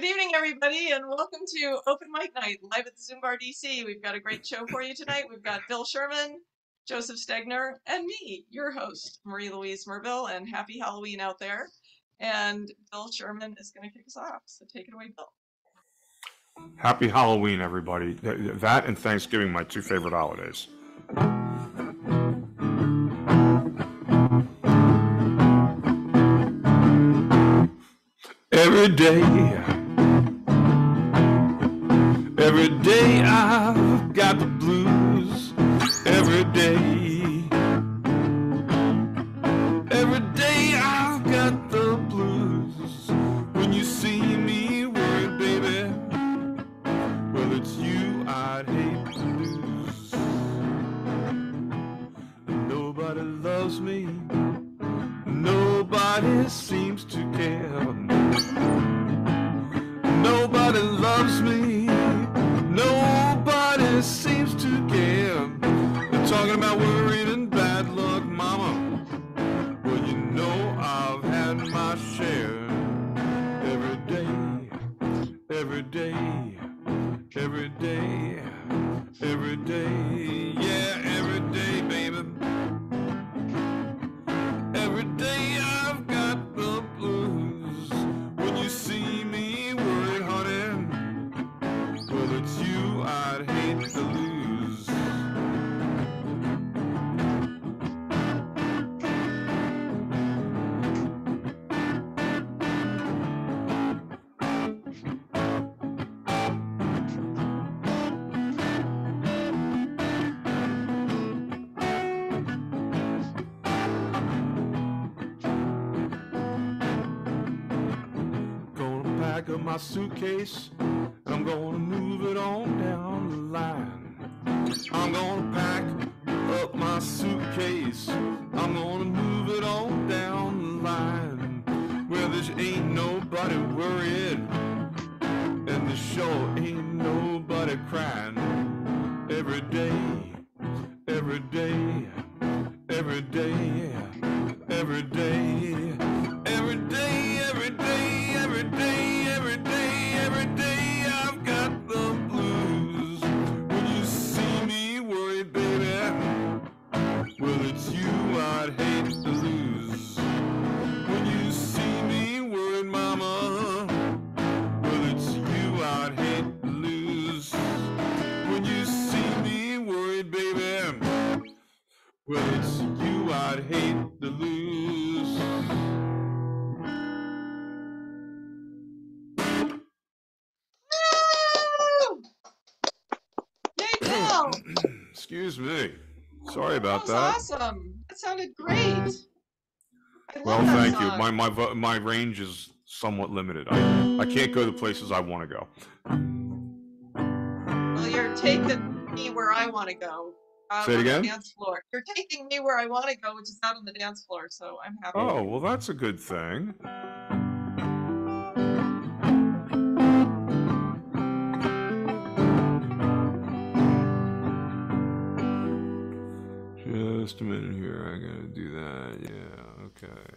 Good evening, everybody, and welcome to Open Mic Night live at the Zoom Bar DC. We've got a great show for you tonight. We've got Bill Sherman, Joseph Stegner, and me, your host, Marie Louise Murville, and happy Halloween out there. And Bill Sherman is going to kick us off. So take it away, Bill. Happy Halloween, everybody. That and Thanksgiving, my two favorite holidays. Every day, every day I've got the blues. Every day, every day I've got the blues. When you see me worried, baby, well, it's you I'd hate to lose. Nobody loves me. Nobody seems Up my suitcase I'm gonna move it on down the line. I'm gonna pack up my suitcase. I'm gonna move it on down the line. Where there ain't nobody worried Excuse me. Sorry about that was that. awesome. That sounded great. Well, thank you. My my my range is somewhat limited. I I can't go the places I want to go. Well, you're taking me where I want to go. Uh, Say it again? dance floor. You're taking me where I want to go, which is out on the dance floor. So I'm happy. Oh, well, that's a good thing. Just a minute here. I gotta do that. Yeah, okay.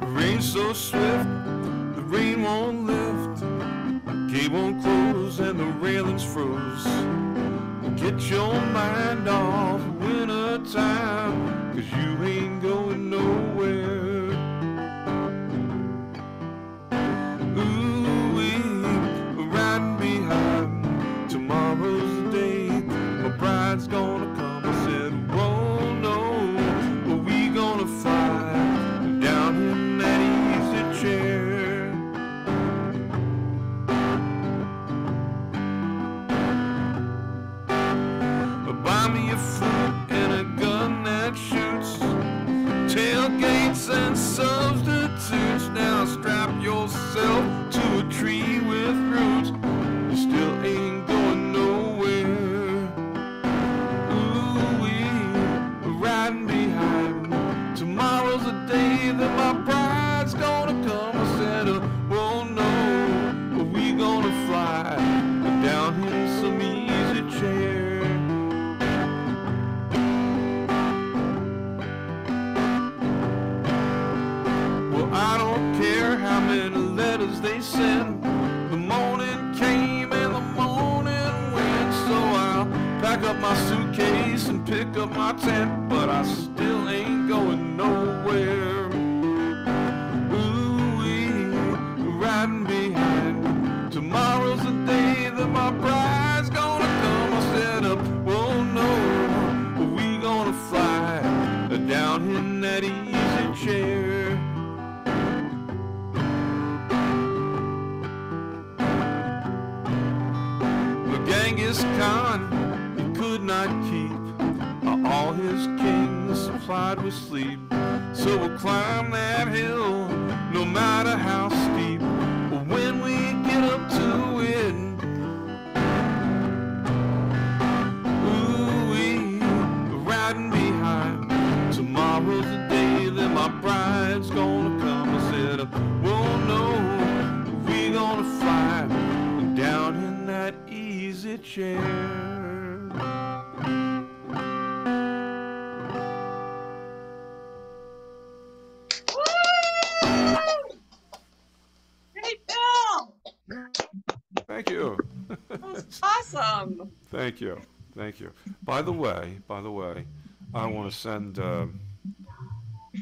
The rain's so swift, the rain won't lift. Gate won't close and the railings froze. Get your mind off winter time, cause you ain't going climb Thank you. That was awesome. Thank you. Thank you. By the way, by the way, I want to send. Uh,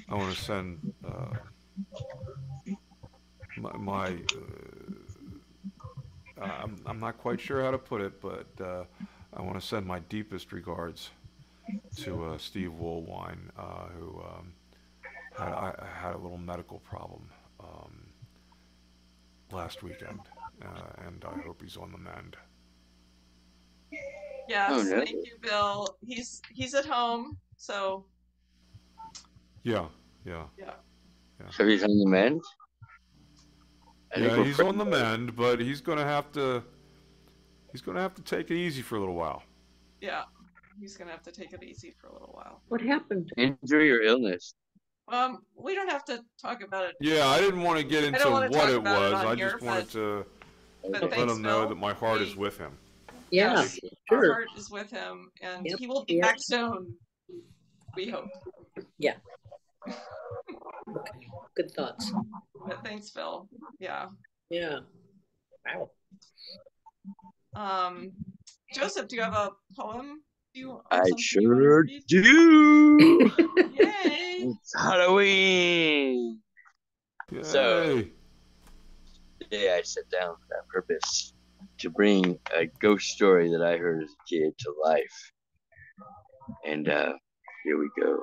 I want to send uh, my. my uh, I'm, I'm not quite sure how to put it, but uh, I want to send my deepest regards to uh, Steve Woolwine, uh, who um, had, I, had a little medical problem um, last weekend, uh, and I hope he's on the mend. Yes, Oh, no. thank you, Bill. He's he's at home, so Yeah, yeah. Yeah. So he's on the mend. I Yeah, he's on the mend, but he's gonna have to. He's gonna have to take it easy for a little while. yeah, he's gonna have to take it easy for a little while. What happened? injury or illness. Um, we don't have to talk about it, Yeah, I didn't want to get into what it about it was. on I here, just wanted but- to but let thanks, him know Bill. that my heart We- is with him. Yeah, Yes, Our heart is with him, and Yep, he will be yep. back soon. We hope. Okay. Good thoughts. But thanks, Phil. Yeah. Yeah. Wow. Um, Joseph, do you have a poem? You, I something you wanna sure do. Yay! it's Halloween. So- Today I sat down for that purpose to bring a ghost story that I heard as a kid to life. And uh, here we go.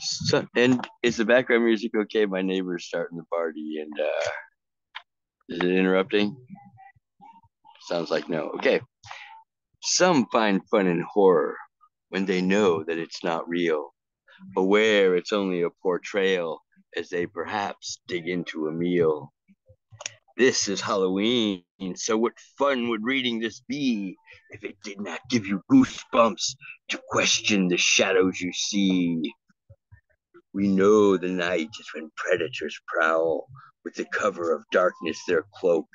So, and is the background music okay? My neighbor's starting the party, and uh, is it interrupting? Sounds like no. Okay. Some find fun in horror when they know that it's not real, aware it's only a portrayal as they perhaps dig into a meal. This is Halloween, so what fun would reading this be if it did not give you goosebumps to question the shadows you see? We know the night is when predators prowl with the cover of darkness their cloak.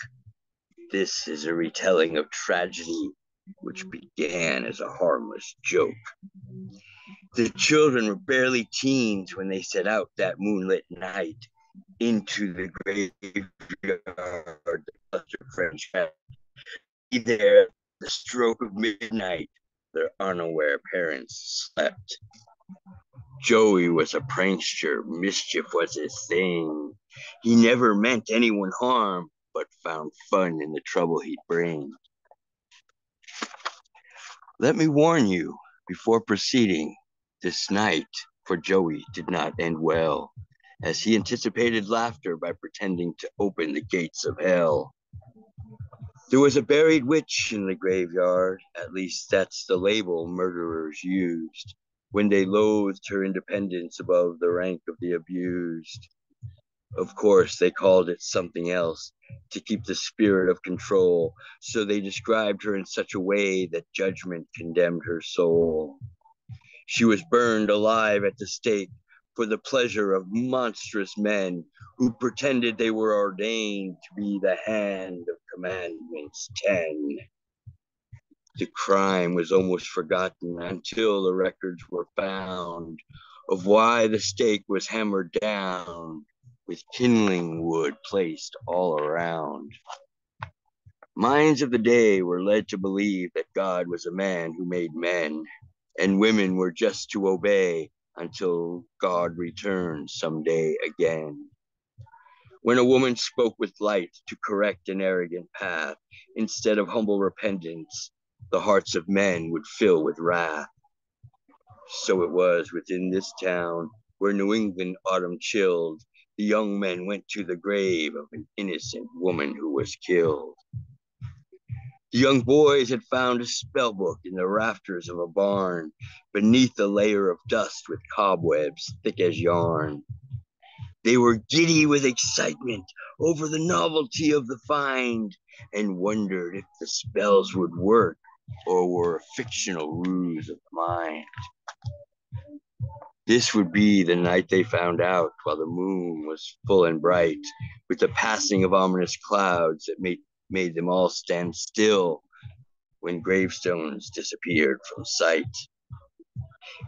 This is a retelling of tragedy which began as a harmless joke. The children were barely teens when they set out that moonlit night into the graveyard of Buster French had. There, at the stroke of midnight, their unaware parents slept. Joey was a prankster, mischief was his thing. He never meant anyone harm, but found fun in the trouble he'd bring. Let me warn you before proceeding, this night for Joey did not end well, as he anticipated laughter by pretending to open the gates of hell. There was a buried witch in the graveyard, at least that's the label murderers used when they loathed her independence above the rank of the abused. Of course, they called it something else to keep the spirit of control, so they described her in such a way that judgment condemned her soul. She was burned alive at the stake for the pleasure of monstrous men who pretended they were ordained to be the hand of commandments 10. The crime was almost forgotten until the records were found of why the stake was hammered down. With kindling wood placed all around. Minds of the day were led to believe that God was a man who made men, and women were just to obey until God returned someday again. When a woman spoke with light to correct an arrogant path, instead of humble repentance, the hearts of men would fill with wrath. So it was within this town where New England autumn chilled, the young men went to the grave of an innocent woman who was killed. The young boys had found a spell book in the rafters of a barn, beneath a layer of dust with cobwebs thick as yarn. They were giddy with excitement over the novelty of the find and wondered if the spells would work or were a fictional ruse of the mind. This would be the night they found out while the moon was full and bright, with the passing of ominous clouds that made, made them all stand still when gravestones disappeared from sight.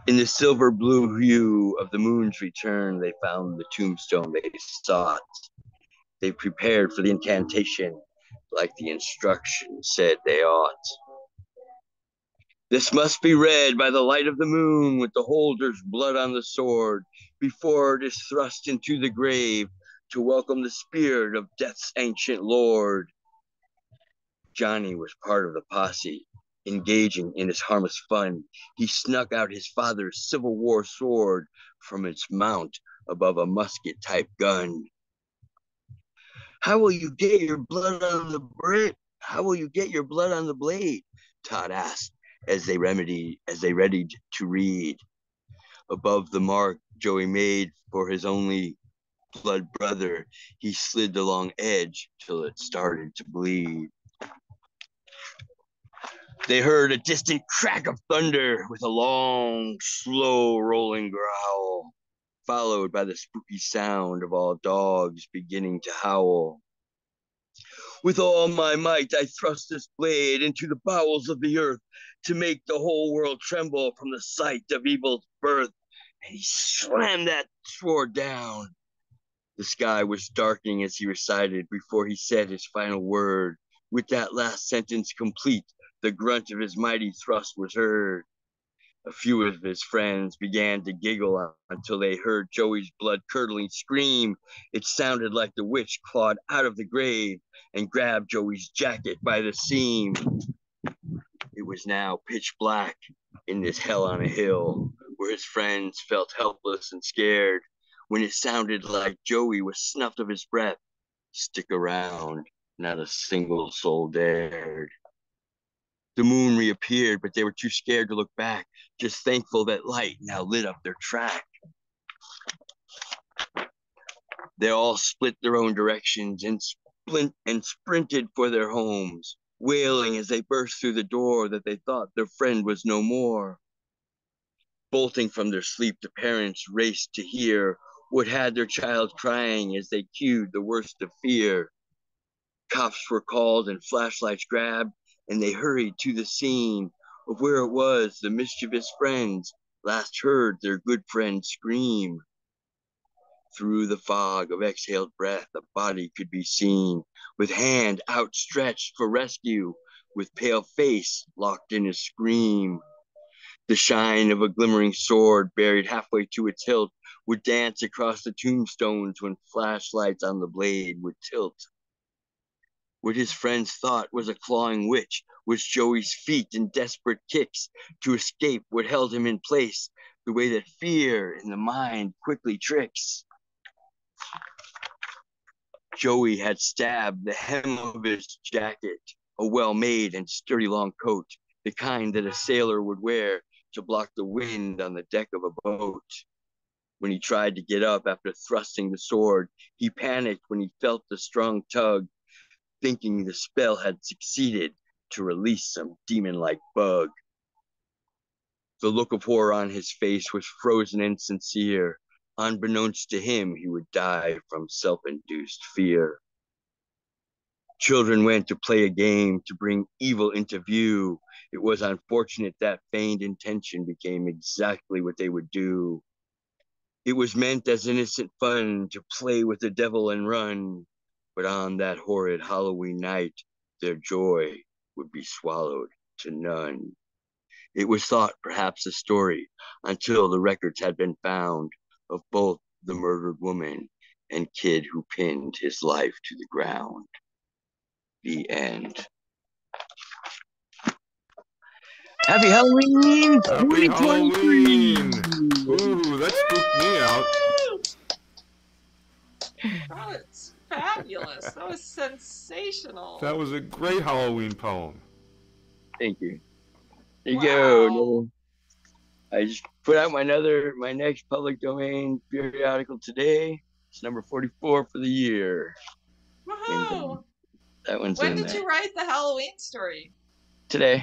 In the silver blue hue of the moon's return, they found the tombstone they sought. They prepared for the incantation like the instructions said they ought. This must be read by the light of the moon with the holder's blood on the sword before it is thrust into the grave to welcome the spirit of death's ancient lord. Johnny was part of the posse, engaging in his harmless fun. He snuck out his father's Civil War sword from its mount above a musket type gun. How will you get your blood on the blade? How will you get your blood on the blade? Todd asked as they remedied as they readied to read. Above the mark Joey made for his only blood brother, he slid the long edge till it started to bleed. They heard a distant crack of thunder with a long, slow rolling growl, followed by the spooky sound of all dogs beginning to howl. With all my might, I thrust this blade into the bowels of the earth to make the whole world tremble from the sight of evil's birth. And he slammed that sword down. The sky was darkening as he recited before he said his final word. With that last sentence complete, the grunt of his mighty thrust was heard. A few of his friends began to giggle until they heard Joey's blood curdling scream. It sounded like the witch clawed out of the grave and grabbed Joey's jacket by the seam. It was now pitch black in this hell on a hill where his friends felt helpless and scared when it sounded like Joey was snuffed of his breath. Stick around, not a single soul dared. The moon reappeared, but they were too scared to look back, just thankful that light now lit up their track. They all split their own directions and splint and sprinted for their homes, wailing as they burst through the door that they thought their friend was no more. Bolting from their sleep, the parents raced to hear what had their child crying as they cued the worst of fear. Cops were called and flashlights grabbed and they hurried to the scene of where it was the mischievous friends last heard their good friend scream. Through the fog of exhaled breath, a body could be seen, with hand outstretched for rescue, with pale face locked in a scream. The shine of a glimmering sword buried halfway to its hilt would dance across the tombstones when flashlights on the blade would tilt. What his friends thought was a clawing witch was Joey's feet in desperate kicks to escape what held him in place, the way that fear in the mind quickly tricks. Joey had stabbed the hem of his jacket, a well made and sturdy long coat, the kind that a sailor would wear to block the wind on the deck of a boat. When he tried to get up after thrusting the sword, he panicked when he felt the strong tug thinking the spell had succeeded to release some demon like bug. The look of horror on his face was frozen and sincere. Unbeknownst to him, he would die from self induced fear. Children went to play a game to bring evil into view. It was unfortunate that feigned intention became exactly what they would do. It was meant as innocent fun to play with the devil and run, but on that horrid Halloween night, their joy would be swallowed to none. It was thought perhaps a story until the records had been found of both the mm. murdered woman and kid who pinned his life to the ground. The end. Happy Halloween! Happy 2023! Halloween! Ooh, that spooked me out. That was fabulous. That was sensational. That was a great Halloween poem. Thank you. There you Wow. go. Another- I just put out my another my next public domain periodical today. It's number 44 for the year. Woohoo! That one's When in did there. you write the Halloween story? Today.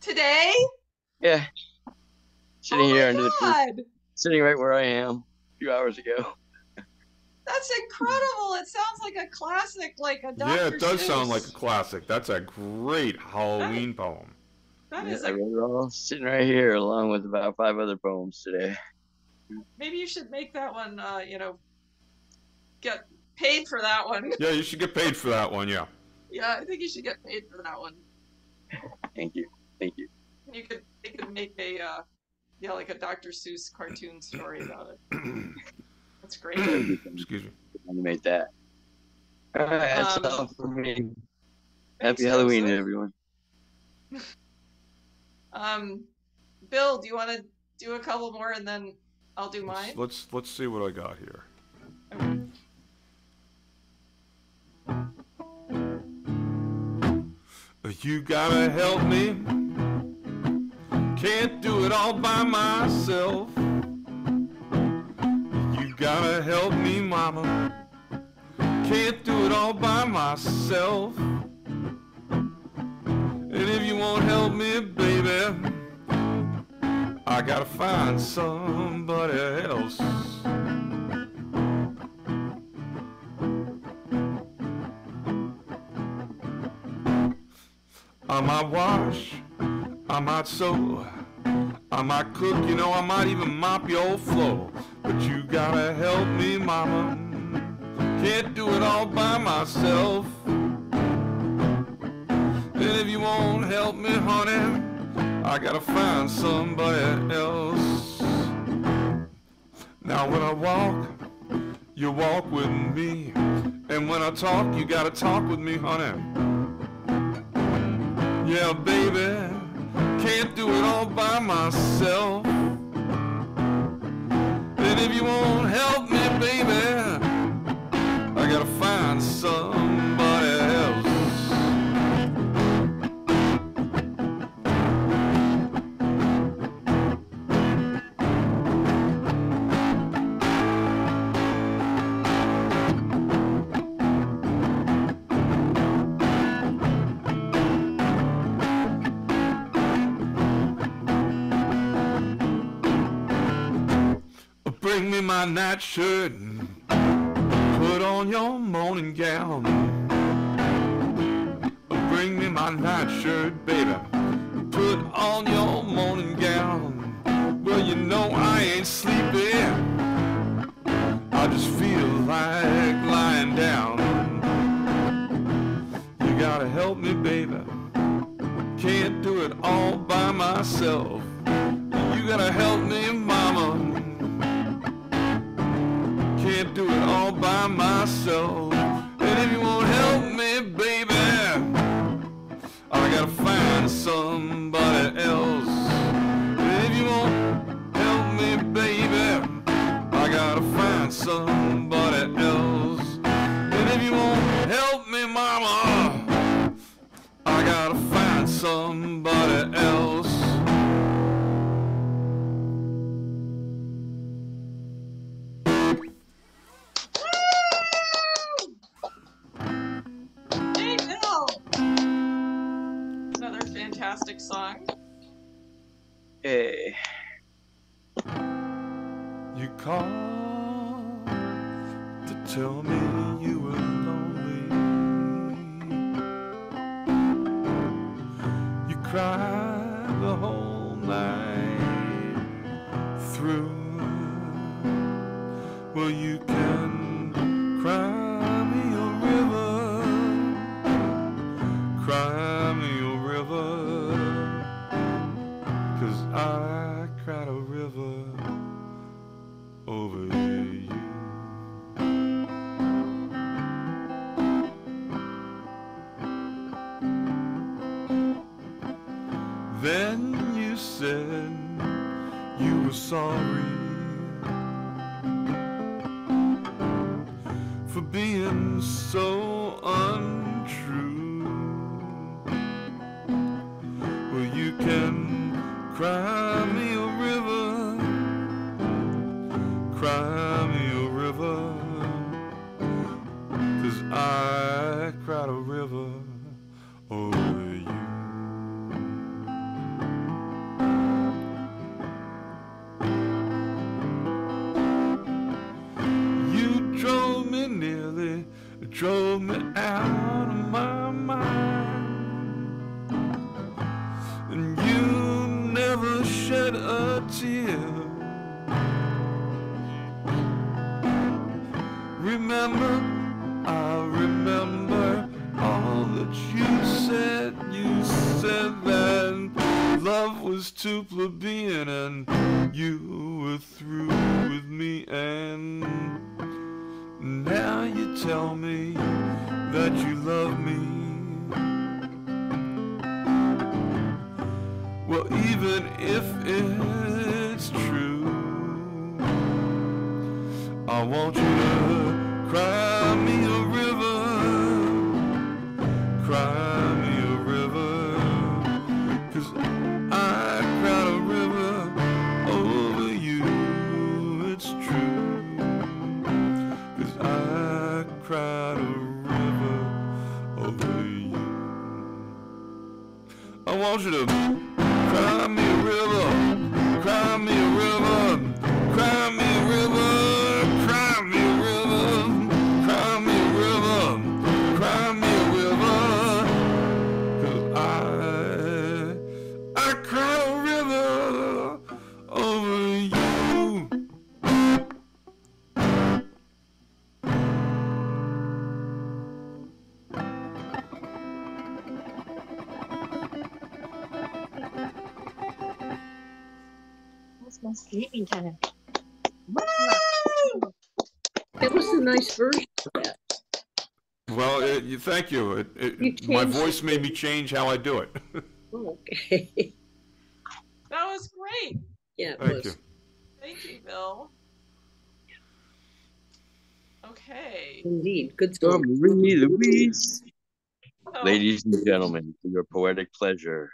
Today? Yeah. Sitting oh here my under the tree, sitting right where I am a few hours ago. That's incredible. It sounds like a classic, like a Dr. Yeah, it does sound like a classic. That's a great Halloween poem. That Yeah, is I a, wrote it all sitting right here along with about five other poems today. maybe you should make that one, uh, you know, get paid for that one. Yeah, you should get paid for that one, yeah. yeah, I think you should get paid for that one. Thank you. Thank you. You could, they could make a, uh, yeah, like a Dr. Seuss cartoon story about it. That's great. Excuse me. Animate that. All right, that's Um, all for me. Happy Halloween, Joseph. everyone. Um, Bill, do you want to do a couple more and then I'll do mine? Let's, let's let's see what I got here. Okay. You gotta help me. Can't do it all by myself. You gotta help me, mama. Can't do it all by myself. Won't help me, baby, I gotta find somebody else. I might wash, I might sew, I might cook, you know, I might even mop your floor. But you gotta help me, mama. Can't do it all by myself. And if you won't help me, honey, I gotta find somebody else. Now when I walk, you walk with me. And when I talk, you gotta talk with me, honey. Yeah, baby, can't do it all by myself. And if you won't help me, baby, I gotta find somebody me my nightshirt and put on your morning gown. Bring me my nightshirt, baby. Put on your morning gown. Well, you know I ain't sleepy. I just feel like lying down. You gotta help me, baby. Can't do it all by myself. You gotta help me, by myself. And if you won't help me, baby, I gotta find somebody else. And if you won't help me, baby, I gotta find somebody else. And if you won't help me, mama, I gotta find somebody cry the whole night through. Well, you can I cried a river I want you That's my sleeping time. That was a nice version of that. Well, it, you, thank you. It, it, You my voice made me change how I do it. Oh, okay. That was great. Yeah, it Thank was. you. Thank you, Bill. Okay. Indeed. Good So, song. Marie Louise. So, Ladies and gentlemen, for your poetic pleasure,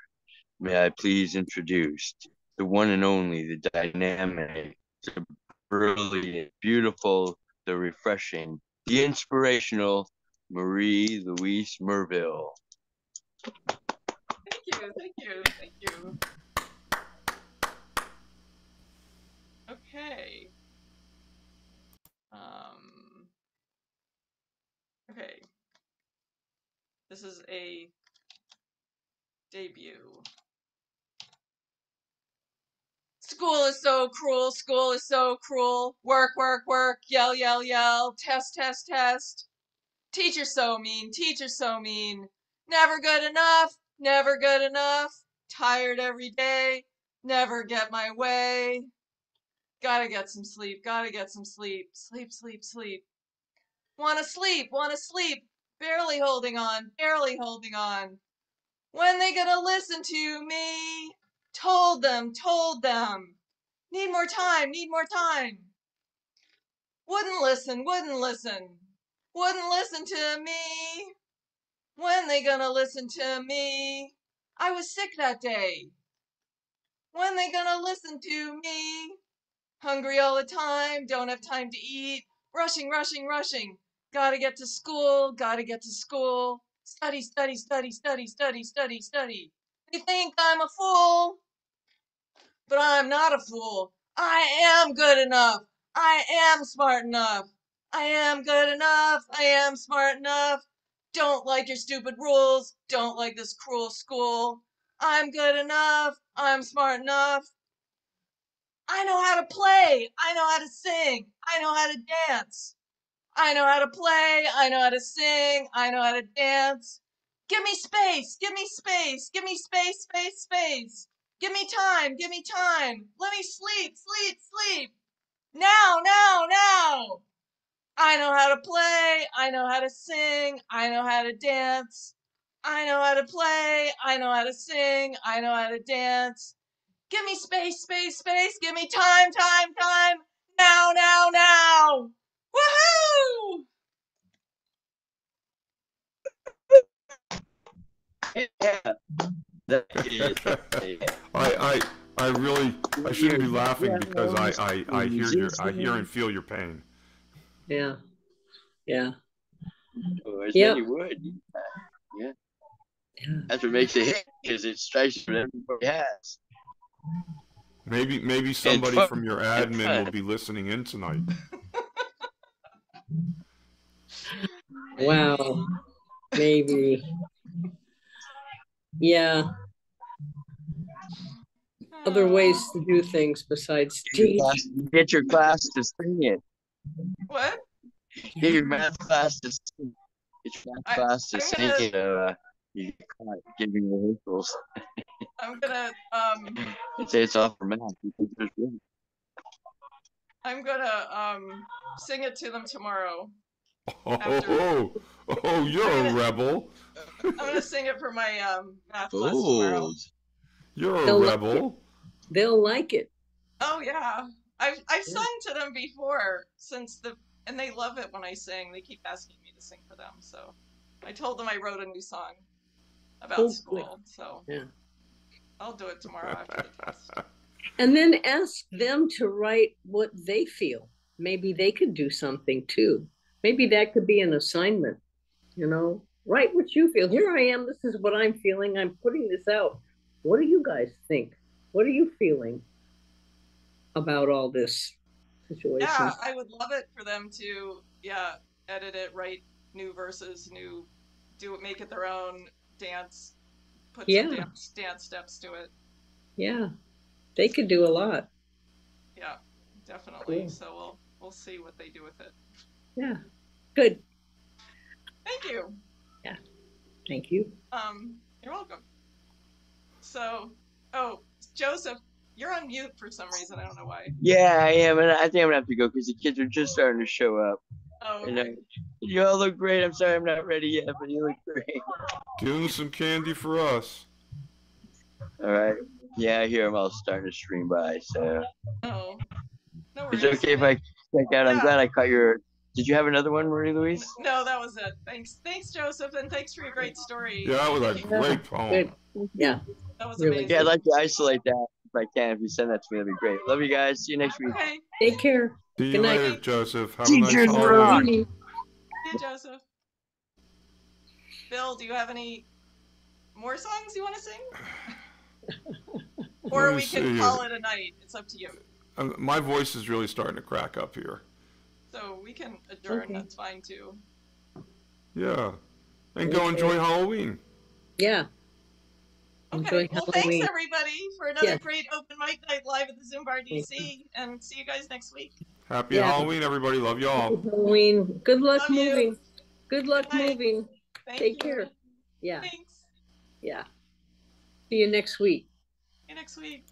may I please introduce the one and only, the dynamic, the brilliant, beautiful, the refreshing, the inspirational Marie Louise Murville. Thank you, thank you, thank you. Okay. Um. Okay. This is a debut. School is so cruel, school is so cruel. Work, work, work, yell, yell, yell. Test, test, test. Teacher so mean, teacher so mean. Never good enough, never good enough. Tired every day, never get my way. Gotta get some sleep, gotta get some sleep. Sleep, sleep, sleep. Wanna sleep, wanna sleep. Barely holding on, barely holding on. When they gonna listen to me? Told them, told them. Need more time, need more time. Wouldn't listen, wouldn't listen. Wouldn't listen to me. When they gonna listen to me? I was sick that day. When they gonna listen to me? Hungry all the time, don't have time to eat. Rushing, rushing, rushing. Gotta get to school, gotta get to school. Study, study, study, study, study, study, study. They think I'm a fool, but I'm not a fool. I am good enough. I am smart enough. I am good enough. I am smart enough. Don't like your stupid rules. Don't like this cruel school. I'm good enough. I'm smart enough. I know how to play. I know how to sing. I know how to dance. I know how to play. I know how to sing. I know how to dance. Give me space. Give me space. Give me space, space, space. Give me time. Give me time. Let me sleep, sleep, sleep. Now, now, now. I know how to play. I know how to sing. I know how to dance. I know how to play. I know how to sing. I know how to dance. Give me space, space, space. Give me time, time, time. Now, now, now. Woohoo! Yeah. That is. I, I, I really, I shouldn't be laughing because I, I, I hear your, I hear and feel your pain. Yeah. Yeah. Oh, as Yep. many would. Yeah. Yeah. That's what makes it hit because it strikes what everybody has. Maybe, maybe somebody from your admin will be listening in tonight. Wow. Maybe. Yeah. Other ways to do things besides Get your teach. class- Get your class to sing it. What? Get your math class to sing. Get your math I- class to I'm sing gonna- it. Uh, you get caught giving rehearsals I'm gonna um and say it's all for math. You think it's good. I'm gonna um sing it to them tomorrow. Oh, oh, oh, oh, you're a rebel. I'm gonna sing it for my um math class tomorrow. You're a They'll like rebel. They'll like it. Oh yeah. I've I've sung to them before since the and they love it when I sing. They keep asking me to sing for them. So I told them I wrote a new song about Oh, good. school. So Yeah. I'll do it tomorrow after the test. And then ask them to write what they feel. Maybe they could do something too. Maybe that could be an assignment. You know, write what you feel. Here I am. This is what I'm feeling. I'm putting this out. What do you guys think? What are you feeling about all this situation? Yeah, I would love it for them to yeah edit it, write new verses, new do it, make it their own, dance, put Yeah. some dance dance steps to it. Yeah, they could do a lot. Yeah, definitely. Cool. So we'll we'll see what they do with it. Yeah, good. Thank you. Yeah. Thank you. Um, you're welcome. So, oh, Joseph, you're on mute for some reason. I don't know why. Yeah, I am, and I think I'm gonna have to go because the kids are just starting to show up. Oh, And okay. you all look great. I'm sorry I'm not ready yet, but you look great. Give them some candy for us. All right. Yeah, I hear them all starting to stream by. So oh, no is worries. it okay if I check out? I'm glad I caught your. Did you have another one, Marie Louise? No, that was it. Thanks, thanks, Joseph, and thanks for your great story. Yeah, that was a great poem. Yeah. That was Really amazing. Yeah, I'd like to isolate that if I can. If you send that to me, that'd be great. Love you guys. See you next week. Okay, Take care. See you Good night. later, Joseph. Have a nice Teachers holiday. see you, Joseph. Bill, do you have any more songs you want to sing? or we can call it a night. It's up to you. Um, My voice is really starting to crack up here. So we can adjourn. Okay. That's fine too. Yeah. And go enjoy Halloween. Yeah. Okay. Well, Halloween. thanks everybody for another Yeah. great open mic night live at the Zoom Bar. DC, and see you guys next week. Happy Yeah. Halloween, everybody. Love y'all. Halloween. Good luck Love you. moving. Good luck Good night. moving. Thank Take you. care. Yeah. Thanks. Yeah. See you next week. See you next week.